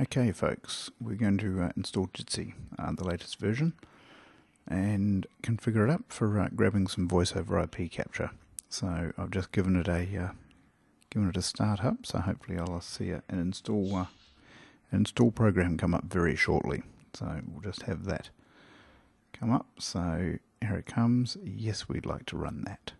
Okay, folks, we're going to uh, install Jitsi, uh, the latest version, and configure it up for uh, grabbing some voice over IP capture. So I've just given it a uh, given it a start up. So hopefully I'll see an install uh, an install program come up very shortly. So we'll just have that come up. So here it comes. Yes, we'd like to run that.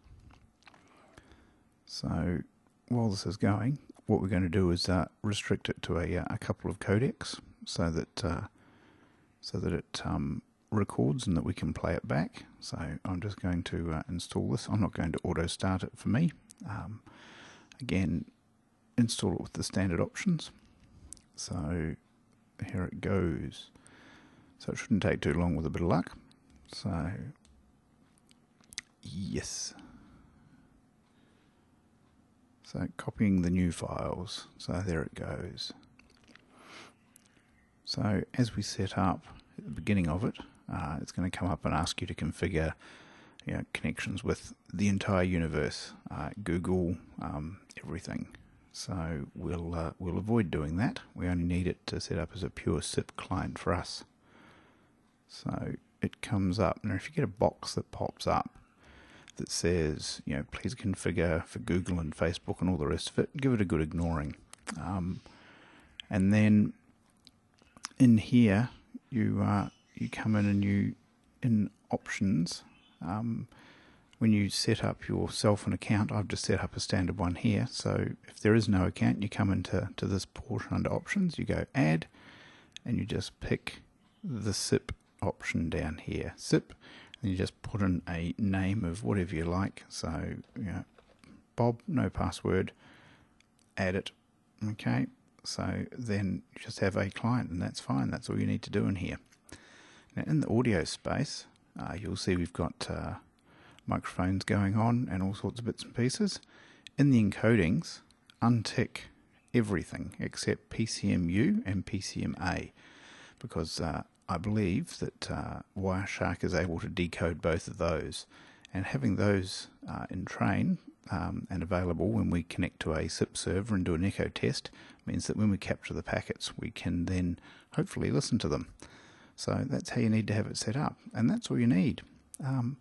So while this is going, what we're going to do is uh, restrict it to a, uh, a couple of codecs so that uh, so that it um, records and that we can play it back. So I'm just going to uh, install this. I'm not going to auto start it for me. Um, again, install it with the standard options. So here it goes. So it shouldn't take too long with a bit of luck. So yes. So copying the new files, so there it goes. So as we set up at the beginning of it, uh, it's going to come up and ask you to configure you know, connections with the entire universe, uh, Google, um, everything. So we'll uh, we'll avoid doing that. We only need it to set up as a pure SIP client for us. So it comes up. Now, if you get a box that pops up, that says, you know, please configure for Google and Facebook and all the rest of it, give it a good ignoring. Um, and then in here, you uh, you come in and you in options. Um, when you set up yourself an account, I've just set up a standard one here. So if there is no account, you come into to this portion under options, you go add, and you just pick the SIP option down here. SIP and you just put in a name of whatever you like. So, you know, Bob, no password, add it. Okay, so then just have a client, and that's fine. That's all you need to do in here. Now, in the audio space, uh, you'll see we've got uh, microphones going on and all sorts of bits and pieces. In the encodings, untick everything except PCMU and PCMA because uh, I believe that uh, Wireshark is able to decode both of those, and having those uh, in train um, and available when we connect to a SIP server and do an echo test means that when we capture the packets, we can then hopefully listen to them. So that's how you need to have it set up, and that's all you need. Um,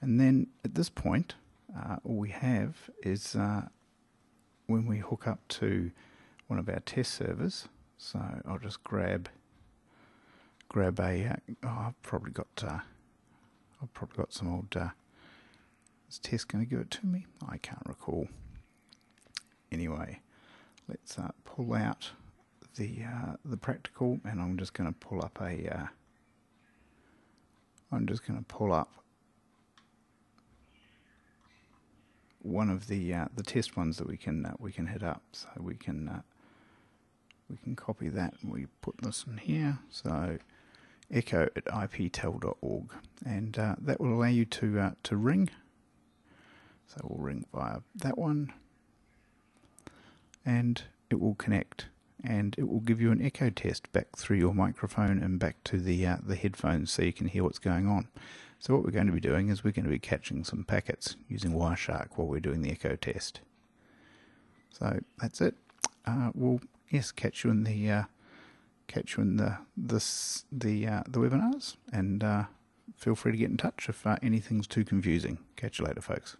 and then at this point, uh, all we have is uh, when we hook up to one of our test servers. So I'll just grab grab a. Uh, oh, I've probably got. Uh, I've probably got some old. Uh, is Tess going to give it to me? I can't recall. Anyway, let's uh, pull out the uh, the practical, and I'm just going to pull up a. Uh, I'm just going to pull up one of the uh, the test ones that we can uh, we can hit up, so we can uh, we can copy that and we put this in here. So echo at iptel.org, and uh, that will allow you to uh, to ring. So we'll ring via that one, and it will connect, and it will give you an echo test back through your microphone and back to the uh, the headphones, so you can hear what's going on. So what we're going to be doing is we're going to be catching some packets using Wireshark while we're doing the echo test. So that's it. Uh, we'll yes catch you in the uh, catch you in the this the uh, the webinars, and uh, feel free to get in touch if uh, anything's too confusing. Catch you later, folks.